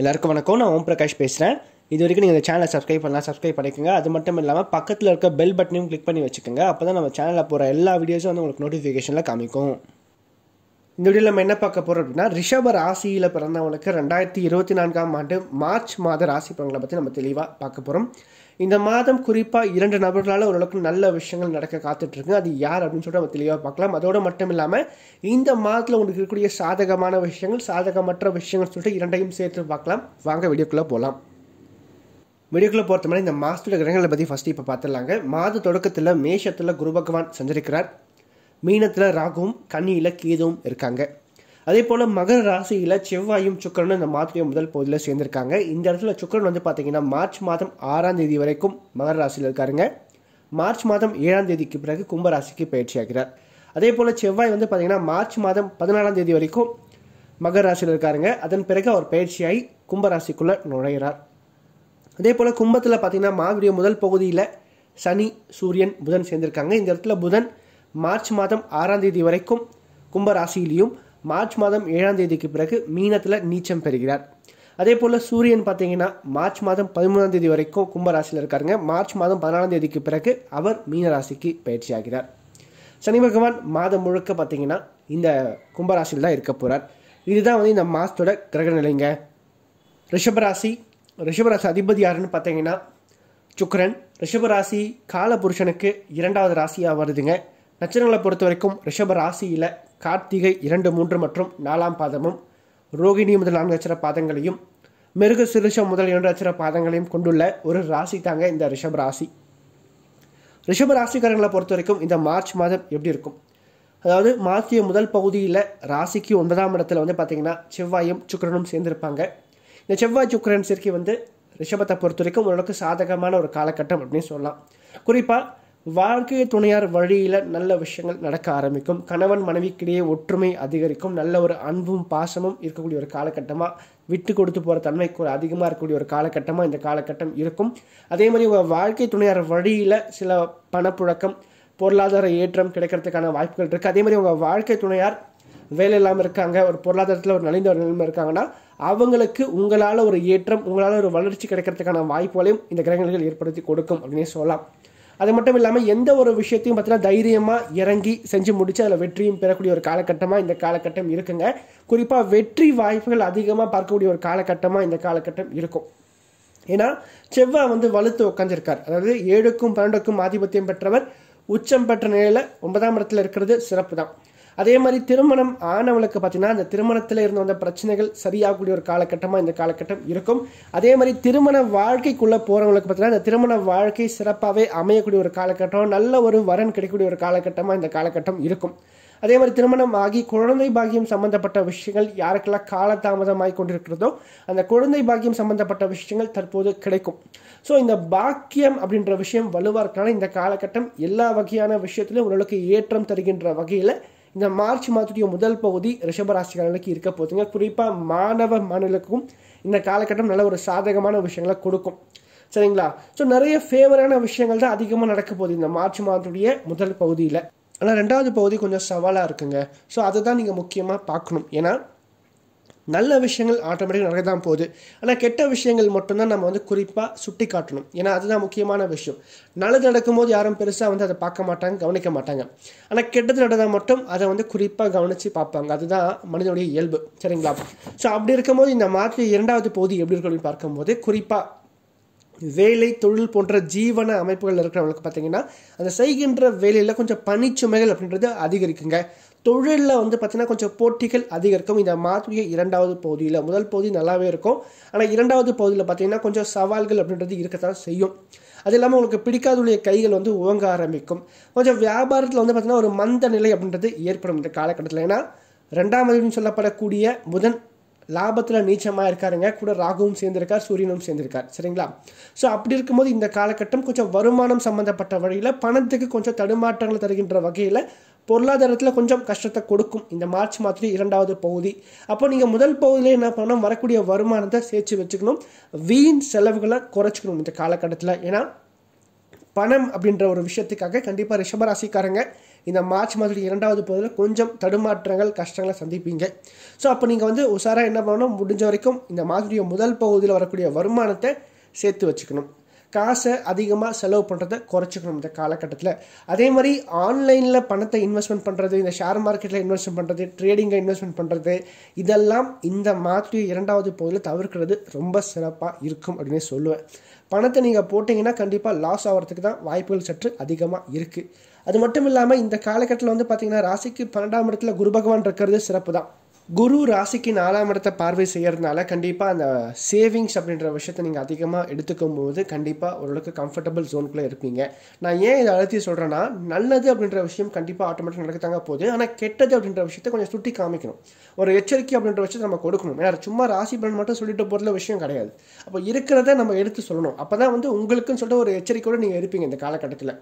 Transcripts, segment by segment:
எல்லாருக்கும் வணக்கம். நான் ஓம் பிரகாஷ் பேசுகிறேன் இது வரைக்கும் நீங்கள் இந்த சேனலை சப்ஸ்கிரைப் பண்ணலாம் சப்ஸ்கிரைப் பண்ணிக்கோங்க. அது மட்டும் இல்லாமல் பக்கத்தில் இருக்க பெல் பட்டனையும் கிளிக் பண்ணி வச்சுக்கோங்க. அப்போ தான் நம்ம சேனலில் போகிற எல்லா வீடியோஸும் வந்து உங்களுக்கு நோட்டிஃபிகேஷனில் காமிக்கும். இந்த வீடியோவில் நம்ம என்ன பார்க்க போகிறோம் அப்படின்னா ரிஷப ராசியில் பிறந்தவங்களுக்கு ரெண்டாயிரத்தி இருபத்தி நான்காம் ஆண்டு மார்ச் மாத ராசி பலன்களை பற்றி நம்ம தெளிவாக பார்க்க போகிறோம் இந்த மாதம் குறிப்பாக இரண்டு நபர்களால் ஓரளவுக்கு நல்ல விஷயங்கள் நடக்க காத்துட்ருக்கு. அது யார் அப்படின்னு சொல்லிட்டு நம்ம தெளிவாக பார்க்கலாம். அதோடு மட்டும் இல்லாமல் இந்த மாதத்தில் உங்களுக்கு இருக்கக்கூடிய சாதகமான விஷயங்கள் சாதகமற்ற விஷயங்கள் சொல்லிட்டு இரண்டையும் சேர்த்து பார்க்கலாம். வாங்க வீடியோக்குள்ளே போகலாம் வீடியோக்குள்ளே பொறுத்த மாதிரி இந்த மாதத்தோட கிரகங்களை பற்றி ஃபஸ்ட்டு இப்போ பார்த்துடலாங்க. மாத தொடக்கத்தில் மேஷத்தில் குரு பகவான் சஞ்சரிக்கிறார். மீனத்தில் ராகுவும் கன்னியில் கேதுவும் இருக்காங்க. அதே போல் மகர ராசியில் செவ்வாயும் சுக்கரனும் இந்த மாதத்துடைய முதல் பகுதியில் சேர்ந்திருக்காங்க. இந்த இடத்துல சுக்கரன் வந்து பார்த்தீங்கன்னா மார்ச் மாதம் ஆறாம் தேதி வரைக்கும் மகர ராசியில் இருக்காருங்க. மார்ச் மாதம் ஏழாம் தேதிக்கு பிறகு கும்பராசிக்கு பயிற்சியாகிறார் அதே போல் செவ்வாய் வந்து பார்த்தீங்கன்னா மார்ச் மாதம் பதினாலாம் தேதி வரைக்கும் மகர ராசியில் இருக்காருங்க. அதன் பிறகு அவர் பயிற்சியாகி கும்பராசிக்குள்ளே நுழைகிறார் அதே போல் கும்பத்தில் பார்த்தீங்கன்னா மாவுடைய முதல் பகுதியில் சனி சூரியன் புதன் சேர்ந்திருக்காங்க. இந்த இடத்துல புதன் மார்ச் மாதம் ஆறாம் தேதி வரைக்கும் கும்பராசியிலையும் மார்ச் மாதம் ஏழாம் தேதிக்கு பிறகு மீனத்தில் நீச்சம் பெறுகிறார். அதே போல் சூரியன் பார்த்தீங்கன்னா மார்ச் மாதம் பதிமூணாம் தேதி வரைக்கும் கும்பராசியில் இருக்காருங்க. மார்ச் மாதம் பதினாலாம் தேதிக்கு பிறகு அவர் மீனராசிக்கு பயிற்சி பயிற்சியாகிறார். சனி பகவான் மாதம் முழுக்க பார்த்தீங்கன்னா இந்த கும்பராசியில் தான் இருக்க போகிறார் இதுதான் வந்து இந்த மாதத்தோட கிரக நிலைங்க. ரிஷபராசி ரிஷபராசி அதிபதி யாருன்னு பார்த்தீங்கன்னா சுக்கரன். ரிஷபராசி காலபுருஷனுக்கு இரண்டாவது ராசியாக வருதுங்க. நட்சத்திரங்களை பொறுத்த வரைக்கும் ரிஷப ராசியில் கார்த்திகை இரண்டு மூன்று மற்றும் நாலாம் பாதமும் ரோகிணி முதல் நான்கு நட்சத்திர பாதங்களையும் மிருக சிறுஷம் முதல் இரண்டு நட்சத்திர பாதங்களையும் கொண்டுள்ள ஒரு ராசி தாங்க இந்த ரிஷப ராசி. ரிஷப ராசிக்காரங்களை பொறுத்த வரைக்கும் இந்த மார்ச் மாதம் எப்படி இருக்கும்? அதாவது மார்ச்சிய முதல் பகுதியில் ராசிக்கு ஒன்பதாம் இடத்துல வந்து பார்த்தீங்கன்னா செவ்வாயும் சுக்கரனும் சேர்ந்திருப்பாங்க. இந்த செவ்வாய் சுக்கரன் சேர்க்கை வந்து ரிஷபத்தை பொறுத்த வரைக்கும் ஓரளவுக்கு சாதகமான ஒரு காலகட்டம் அப்படின்னு சொல்லலாம். குறிப்பாக வாழ்க்கை துணையார் வழியில் நல்ல விஷயங்கள் நடக்க ஆரம்பிக்கும். கணவன் மனைவிக்கிடையே ஒற்றுமை அதிகரிக்கும். நல்ல ஒரு அன்பும் பாசமும் இருக்கக்கூடிய ஒரு காலகட்டமாக விட்டு கொடுத்து போகிற தன்மைக்கு ஒரு அதிகமாக இருக்கக்கூடிய ஒரு காலகட்டமாக இந்த காலகட்டம் இருக்கும். அதே மாதிரி வாழ்க்கை துணையார் வழியில் சில பணப்புழக்கம் பொருளாதார ஏற்றம் கிடைக்கிறதுக்கான வாய்ப்புகள் இருக்குது அதே மாதிரி உங்கள் வாழ்க்கை துணையார் வேலை இல்லாமல் இருக்காங்க ஒரு பொருளாதாரத்தில் ஒரு நலிந்த ஒரு நிலைமை இருக்காங்கன்னா அவங்களுக்கு உங்களால் ஒரு ஏற்றம் உங்களால் ஒரு வளர்ச்சி கிடைக்கிறதுக்கான வாய்ப்புகளையும் இந்த கிரகங்கள் ஏற்படுத்தி கொடுக்கும் அப்படின்னே சொல்லலாம். அது மட்டும் இல்லாமல் எந்த ஒரு விஷயத்தையும் பார்த்தீங்கன்னா தைரியமாக இறங்கி செஞ்சு முடித்து அதில் வெற்றியும் பெறக்கூடிய ஒரு காலகட்டமாக இந்த காலகட்டம் இருக்குங்க. குறிப்பாக வெற்றி வாய்ப்புகள் அதிகமாக பார்க்கக்கூடிய ஒரு காலகட்டமாக இந்த காலகட்டம் இருக்கும். ஏன்னா செவ்வாய் வந்து வலுத்து உட்காந்துருக்கார் அதாவது ஏழுக்கும் பன்னெண்டுக்கும் ஆதிபத்தியம் பெற்றவர் உச்சம் பெற்ற நிலையில் ஒன்பதாம் இடத்துல இருக்கிறது சிறப்பு தான் அதே மாதிரி திருமணம் ஆனவளுக்கு பார்த்தீங்கன்னா அந்த திருமணத்தில் இருந்து வந்த பிரச்சனைகள் சரியாகக்கூடிய ஒரு காலகட்டமாக இந்த காலகட்டம் இருக்கும். அதே மாதிரி திருமண வாழ்க்கைக்குள்ளே போகிறவங்களுக்கு பார்த்தீங்கன்னா இந்த திருமண வாழ்க்கை சிறப்பாகவே அமையக்கூடிய ஒரு காலகட்டம் நல்ல ஒரு வரன் கிடைக்கக்கூடிய ஒரு காலகட்டமாக இந்த காலகட்டம் இருக்கும். அதே மாதிரி திருமணம் ஆகி குழந்தை பாக்கியம் சம்பந்தப்பட்ட விஷயங்கள் யாருக்கெல்லாம் காலதாமதமாகி கொண்டிருக்கிறதோ அந்த குழந்தை பாக்கியம் சம்பந்தப்பட்ட விஷயங்கள் தற்போது கிடைக்கும். ஸோ இந்த பாக்கியம் அப்படின்ற விஷயம் வலுவாக இருக்கனால இந்த காலகட்டம் எல்லா வகையான விஷயத்திலும் உங்களுக்கு ஏற்றம் தருகின்ற வகையில் இந்த மார்ச் மாதத்துடைய முதல் பகுதி ரிஷபராசிக்காரர்களுக்கு இருக்க போதுங்க குறிப்பாக மாணவ மாநிலக்கும் இந்த காலகட்டம் நல்ல ஒரு சாதகமான விஷயங்களை கொடுக்கும். சரிங்களா? ஸோ நிறைய ஃபேவரான விஷயங்கள் தான் அதிகமாக நடக்க போகுது இந்த மார்ச் மாதத்துடைய முதல் பகுதியில். ஆனால் ரெண்டாவது பகுதி கொஞ்சம் சவாலாக இருக்குங்க. ஸோ அதை தான் நீங்கள் முக்கியமாக பார்க்கணும். ஏன்னா நல்ல விஷயங்கள் ஆட்டோமேட்டிக்காக நடக்க தான் போகுது. ஆனால் கெட்ட விஷயங்கள் மட்டும்தான் நம்ம வந்து குறிப்பாக சுட்டி காட்டணும் ஏன்னா அதுதான் முக்கியமான விஷயம். நல்லது நடக்கும்போது யாரும் பெருசாக வந்து அதை பார்க்க மாட்டாங்க கவனிக்க மாட்டாங்க. ஆனால் கெட்டது நடந்தால் மட்டும் அதை வந்து குறிப்பாக கவனித்து பார்ப்பாங்க. அதுதான் மனிதனுடைய இயல்பு. சரிங்களா? ஸோ அப்படி இருக்கும்போது இந்த மாற்று இரண்டாவது பகுதி எப்படி இருக்கும் அப்படின்னு பார்க்கும்போது குறிப்பாக வேலை தொழில் போன்ற ஜீவன அமைப்புகள் இருக்கிறவங்களுக்கு பார்த்தீங்கன்னா அந்த செய்கின்ற வேலையில் கொஞ்சம் பணிச்சுமைகள் அப்படின்றது அதிகரிக்குங்க. தொழிலில் வந்து பார்த்தீங்கன்னா கொஞ்சம் போட்டிகள் அதிகரிக்கும். இந்த மாதத்துடைய இரண்டாவது பகுதியில் முதல் பகுதி நல்லாவே இருக்கும். ஆனால் இரண்டாவது பகுதியில் பார்த்தீங்கன்னா கொஞ்சம் சவால்கள் அப்படின்றது இருக்கத்தான் செய்யும். அது இல்லாமல் உங்களுக்கு பிடிக்காதுடைய கைகள் வந்து உவங்க ஆரம்பிக்கும். கொஞ்சம் வியாபாரத்தில் வந்து பார்த்தீங்கன்னா ஒரு மந்த நிலை அப்படின்றது ஏற்படும் இந்த காலகட்டத்தில். ஏன்னா ரெண்டாம் அதிபதினு சொல்லப்படக்கூடிய புதன் லாபத்தில் நீச்சமாக இருக்காருங்க. கூட ராகுவும் சேர்ந்திருக்கார் சூரியனும் சேர்ந்திருக்கார். சரிங்களா? ஸோ அப்படி இருக்கும்போது இந்த காலகட்டம் கொஞ்சம் வருமானம் சம்மந்தப்பட்ட வழியில் பணத்துக்கு கொஞ்சம் தடுமாற்றங்கள் தருகின்ற வகையில் பொருளாதாரத்தில் கொஞ்சம் கஷ்டத்தை கொடுக்கும். இந்த மார்ச் மாதத்துடைய இரண்டாவது பகுதி. அப்போ நீங்கள் முதல் பகுதியில் என்ன பண்ணணும்? வரக்கூடிய வருமானத்தை சேர்த்து வச்சுக்கணும். வீண் செலவுகளை குறைச்சிக்கணும் இந்த காலகட்டத்தில். ஏன்னா பணம் அப்படின்ற ஒரு விஷயத்துக்காக கண்டிப்பாக ரிஷபராசிக்காரங்க இந்த மார்ச் மாதத்துடைய இரண்டாவது பகுதியில் கொஞ்சம் தடுமாற்றங்கள் கஷ்டங்களை சந்திப்பீங்க. ஸோ அப்போ நீங்கள் வந்து உஷாராக என்ன பண்ணணும்? முடிஞ்ச வரைக்கும் இந்த மாதத்துடைய முதல் பகுதியில் வரக்கூடிய வருமானத்தை சேர்த்து வச்சுக்கணும். காசை அதிகமாக செலவு பண்ணுறதை குறைச்சிக்கணும் இந்த காலகட்டத்தில். அதே மாதிரி ஆன்லைனில் பணத்தை இன்வெஸ்ட்மெண்ட் பண்ணுறது இந்த ஷேர் மார்க்கெட்டில் இன்வெஸ்ட்மெண்ட் பண்ணுறது ட்ரேடிங்கில் இன்வெஸ்ட்மெண்ட் பண்ணுறது இதெல்லாம் இந்த மாதிரி இரண்டாவது பகுதியில் தவிர்க்கிறது ரொம்ப சிறப்பாக இருக்கும் அப்படின்னு சொல்லுவேன். பணத்தை நீங்கள் போட்டிங்கன்னா கண்டிப்பாக லாஸ் ஆகிறதுக்கு தான் வாய்ப்புகள் சற்று அதிகமாக இருக்குது அது மட்டும் இல்லாமல் இந்த காலகட்டத்தில் வந்து பார்த்திங்கன்னா ராசிக்கு பன்னெண்டாம் இடத்துல குரு பகவான் இருக்கிறது சிறப்பு தான் குரு ராசிக்கு நாலாம் இடத்தை பார்வை செய்கிறதுனால கண்டிப்பாக அந்த சேவிங்ஸ் அப்படின்ற விஷயத்தை நீங்கள் அதிகமாக எடுத்துக்கும் போது கண்டிப்பாக ஓரளவுக்கு கம்ஃபர்டபுள் ஜோனுக்குள்ளே இருப்பீங்க. நான் ஏன் இதை அழுத்தி சொல்கிறேன்னா நல்லது அப்படின்ற விஷயம் கண்டிப்பாக ஆட்டோமேட்டிக் நடக்கத்தாங்க போகுது. ஆனால் கெட்டது அப்படின்ற விஷயத்தை கொஞ்சம் சுட்டி காமிக்கணும். ஒரு எச்சரிக்கை அப்படின்ற விஷயத்தை நம்ம கொடுக்கணும். ஏன்னா சும்மா ராசி பலன் மட்டும் சொல்லிட்டு போகிறதுல விஷயம் கிடையாது. அப்போ இருக்கிறத நம்ம எடுத்து சொல்லணும். அப்போ தான் வந்து உங்களுக்குன்னு சொல்லிட்டு ஒரு எச்சரிக்கையோடு நீங்கள் இருப்பீங்க இந்த காலகட்டத்தில்.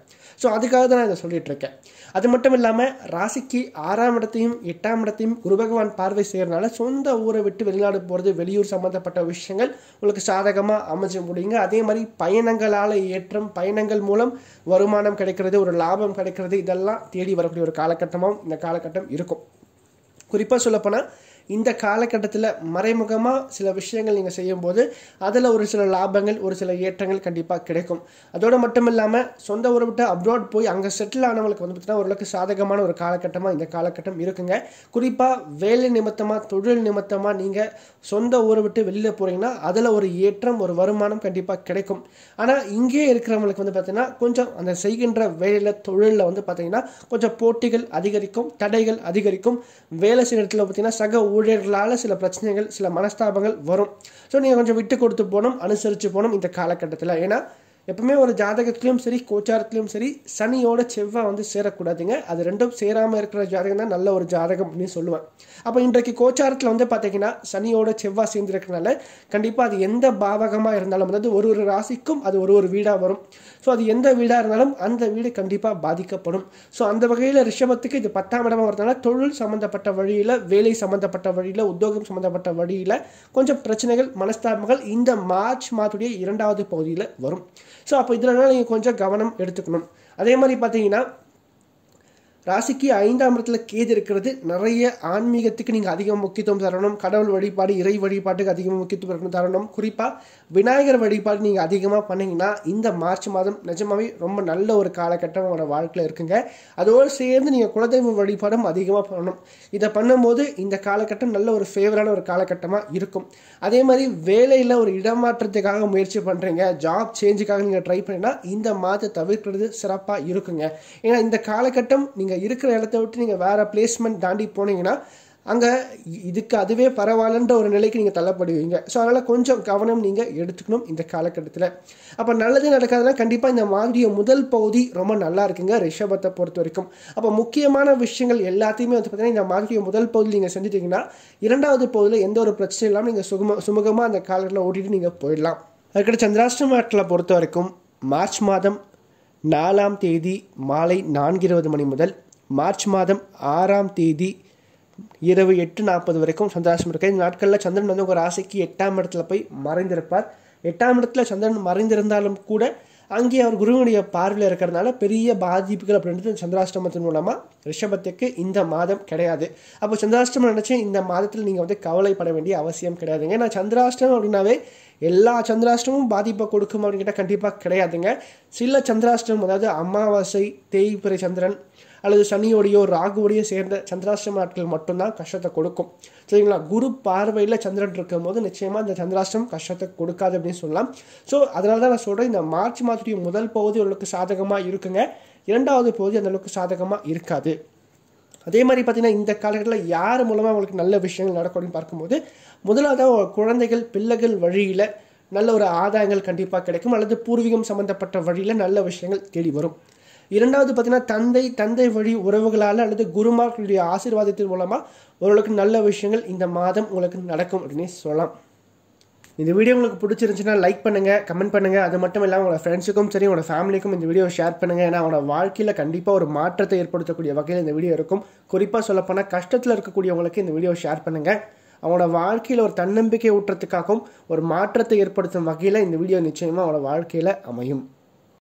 ஸோ அதுக்காக தான் நான் இதை சொல்லிட்டு இருக்கேன். அது மட்டும் இல்லாமல் ராசிக்கு ஆறாம் இடத்தையும் எட்டாம் இடத்தையும் குரு பகவான் பார்வை செய்கிறனால சொந்த ஊரை விட்டு வெளிநாடு போகிறது வெளியூர் சம்மந்தப்பட்ட விஷயங்கள் உங்களுக்கு சாதகமாக அமைஞ்ச முடியுங்க. அதே மாதிரி பயணங்களால் ஏற்றம் பயணங்கள் மூலம் வருமானம் கிடைக்கிறது ஒரு லாபம் கிடைக்கிறது இதெல்லாம் தேடி வரக்கூடிய ஒரு காலகட்டமாகவும் இந்த காலகட்டம் இருக்கும். குறிப்பாக சொல்லப்போனால் இந்த காலகட்டத்தில் மறைமுகமாக சில விஷயங்கள் நீங்கள் செய்யும்போது அதில் ஒரு சில லாபங்கள் ஒரு சில ஏற்றங்கள் கண்டிப்பாக கிடைக்கும். அதோடு மட்டும் இல்லாமல் சொந்த ஊரை விட்டு அப்ராட் போய் அங்கே செட்டில் ஆனவங்களுக்கு வந்து பார்த்தீங்கன்னா ஓரளவுக்கு சாதகமான ஒரு காலகட்டமாக இந்த காலகட்டம் இருக்குங்க. குறிப்பாக வேலை நிமித்தமாக தொழில் நிமித்தமாக நீங்கள் சொந்த ஊரை விட்டு வெளியில் போகிறீங்கன்னா அதில் ஒரு ஏற்றம் ஒரு வருமானம் கண்டிப்பாக கிடைக்கும். ஆனால் இங்கே இருக்கிறவங்களுக்கு வந்து பார்த்தீங்கன்னா கொஞ்சம் அந்த செய்கின்ற வேலையில் தொழிலில் வந்து பார்த்தீங்கன்னா கொஞ்சம் போட்டிகள் அதிகரிக்கும் தடைகள் அதிகரிக்கும். வேலை செய்கிற இடத்துல பார்த்தீங்கன்னா சக ஊழியர்களால் சில பிரச்சனைகள் சில மனஸ்தாபங்கள் வரும். ஸோ நீங்கள் கொஞ்சம் விட்டு கொடுத்து போகணும் அனுசரித்து போகணும் இந்த காலகட்டத்தில். ஏன்னா எப்பவுமே ஒரு ஜாதகத்துலேயும் சரி கோச்சாரத்துலேயும் சரி சனியோட செவ்வாய் வந்து சேரக்கூடாதுங்க. அது ரெண்டும் சேராமல் இருக்கிற ஜாதகம் தான் நல்ல ஒரு ஜாதகம் அப்படின்னு சொல்லுவேன். அப்போ இன்றைக்கு கோச்சாரத்தில் வந்து பார்த்தீங்கன்னா சனியோட செவ்வாய் சேர்ந்துருக்கனால கண்டிப்பாக அது எந்த பாவகமாக இருந்தாலும் அதாவது ஒரு ஒரு ராசிக்கும் அது ஒரு ஒரு வீடாக வரும். ஸோ அது எந்த வீடாக இருந்தாலும் அந்த வீடு கண்டிப்பாக பாதிக்கப்படும். ஸோ அந்த வகையில் ரிஷபத்துக்கு இது பத்தாம் இடமா வரதுனால தொழில் சம்மந்தப்பட்ட வழியில் வேலை சம்மந்தப்பட்ட வழியில் உத்தியோகம் சம்மந்தப்பட்ட வழியில் கொஞ்சம் பிரச்சனைகள் மனஸ்தாபங்கள் இந்த மார்ச் மாதத்துடைய இரண்டாவது பகுதியில் வரும். ஸோ அப்போ இதில் நீங்கள் கொஞ்சம் கவனம் எடுத்துக்கணும். அதே மாதிரி பார்த்தீங்கன்னா ராசிக்கு ஐந்தாம் இடத்துல கேது இருக்கிறது. நிறைய ஆன்மீகத்துக்கு நீங்கள் அதிக முக்கியத்துவம் தரணும். கடவுள் வழிபாடு இறை வழிபாட்டுக்கு அதிகமாக முக்கியத்துவம் தரணும். குறிப்பாக விநாயகர் வழிபாடு நீங்கள் அதிகமாக பண்ணீங்கன்னா இந்த மார்ச் மாதம் நிஜமாவே ரொம்ப நல்ல ஒரு காலகட்டம் உங்களோட வாழ்க்கையில் இருக்குங்க. அதோடு சேர்ந்து நீங்கள் குலதெய்வ வழிபாடும் அதிகமாக பண்ணணும். இதை பண்ணும்போது இந்த காலகட்டம் நல்ல ஒரு ஃபேவரான ஒரு காலகட்டமாக இருக்கும். அதே மாதிரி வேலையில் ஒரு இடமாற்றத்துக்காக முயற்சி பண்ணுறீங்க ஜாப் சேஞ்சுக்காக நீங்கள் ட்ரை பண்ணினா இந்த மாதத்தை தவிர்க்கிறது சிறப்பாக இருக்குங்க. ஏன்னா இந்த காலகட்டம் நீங்கள் இருக்கிற இடத்த விட்டு நீங்கள் வேறு பிளேஸ்மெண்ட் தாண்டி போனீங்கன்னா அங்கே இதுக்கு அதுவே பரவாயில்லன்ற ஒரு நிலைக்கு நீங்கள் தள்ளப்படுவீங்க. ஸோ அதனால் கொஞ்சம் கவனம் நீங்கள் எடுத்துக்கணும் இந்த காலகட்டத்தில். அப்போ நல்லது நடக்காதுன்னா கண்டிப்பாக இந்த மாதிரிய முதல் பகுதி ரொம்ப நல்லா இருக்குங்க ரிஷபத்தை பொறுத்த வரைக்கும். அப்போ முக்கியமான விஷயங்கள் எல்லாத்தையுமே வந்து பார்த்தீங்கன்னா இந்த மாதிரிய முதல் பகுதி நீங்கள் செஞ்சுட்டீங்கன்னா இரண்டாவது பகுதியில் எந்த ஒரு பிரச்சனையும் இல்லாமல் நீங்கள் சுகமாக சுமூகமாக அந்த காலகட்டத்தில் ஓட்டிட்டு நீங்கள் போயிடலாம். அதுக்கடுத்து சந்திராஷ்டம பொறுத்த வரைக்கும் மார்ச் மாதம் நாலாம் தேதி மாலை நான்கு இருபது மணி முதல் மார்ச் மாதம் ஆறாம் தேதி இரவு எட்டு நாற்பது வரைக்கும் சந்திராசம் இருக்கு. இந்த நாட்களில் சந்திரன் வந்து உங்கள் ராசிக்கு எட்டாம் இடத்துல போய் மறைந்திருப்பார். எட்டாம் இடத்துல சந்திரன் மறைந்திருந்தாலும் கூட அங்கே அவர் குருவனுடைய பார்வையில் இருக்கிறதுனால பெரிய பாதிப்புகள் அப்படின்றது சந்திராஷ்டமத்தின் மூலமாக ரிஷபத்துக்கு இந்த மாதம் கிடையாது. அப்போ சந்திராஷ்டமம் நினச்சி இந்த மாதத்தில் நீங்கள் வந்து கவலைப்பட வேண்டிய அவசியம் கிடையாதுங்க. ஏன்னா சந்திராஷ்டமம் அப்படின்னாவே எல்லா சந்திராஷ்டமும் பாதிப்பை கொடுக்கும் அப்படின்னு கேட்டால் கண்டிப்பாக கிடையாதுங்க. சில சந்திராஷ்டமம் அதாவது அமாவாசை தேய்பிறை சந்திரன் அல்லது சனியோடையோ ராகுவோடையோ சேர்ந்த சந்திராஷ்டம நாட்கள் மட்டும்தான் கஷ்டத்தை கொடுக்கும். சரிங்களா? குரு பார்வையில் சந்திரன் இருக்கும் போது நிச்சயமாக இந்த சந்திராஷ்டம் கஷ்டத்தை கொடுக்காது அப்படின்னு சொல்லலாம். ஸோ அதனால தான் நான் சொல்கிறேன் இந்த மார்ச் மாதத்துடைய முதல் பகுதி ஓரளவுக்கு சாதகமாக இருக்குங்க. இரண்டாவது பகுதி அந்த அளவுக்கு சாதகமாக இருக்காது. அதே மாதிரி பார்த்தீங்கன்னா இந்த காலகட்டத்தில் யார் மூலமாக உங்களுக்கு நல்ல விஷயங்கள் நடக்கும் அப்படின்னு பார்க்கும்போது முதலாவதாக குழந்தைகள் பிள்ளைகள் வழியில் நல்ல ஒரு ஆதாயங்கள் கண்டிப்பாக கிடைக்கும் அல்லது பூர்வீகம் சம்மந்தப்பட்ட வழியில் நல்ல விஷயங்கள் தேடி வரும். இரண்டாவது பார்த்தீங்கன்னா தந்தை தந்தை வழி உறவுகளால் அல்லது குருமார்களுடைய ஆசீர்வாதத்தின் மூலமாக ஓரளவுக்கு நல்ல விஷயங்கள் இந்த மாதம் உங்களுக்கு நடக்கும் அப்படின்னு சொல்லலாம். இந்த வீடியோ உங்களுக்கு பிடிச்சிருந்துச்சுன்னா லைக் பண்ணுங்கள் கமெண்ட் பண்ணுங்கள் அது மட்டும் இல்லாமல் உங்களோட ஃப்ரெண்ட்ஸுக்கும் சரி உங்களோட ஃபேமிலிக்கும் இந்த வீடியோ ஷேர் பண்ணுங்கள் ஏன்னா அவனோட வாழ்க்கையில் கண்டிப்பாக ஒரு மாற்றத்தை ஏற்படுத்தக்கூடிய வகையில் இந்த வீடியோ இருக்கும். குறிப்பாக சொல்லப்போனால் கஷ்டத்தில் இருக்கக்கூடியவங்களுக்கு இந்த வீடியோ ஷேர் பண்ணுங்கள் அவனோட வாழ்க்கையில் ஒரு தன்னம்பிக்கை ஊட்டுறதுக்காகவும் ஒரு மாற்றத்தை ஏற்படுத்தும் வகையில் இந்த வீடியோ நிச்சயமாக அவனோட வாழ்க்கையில் அமையும்.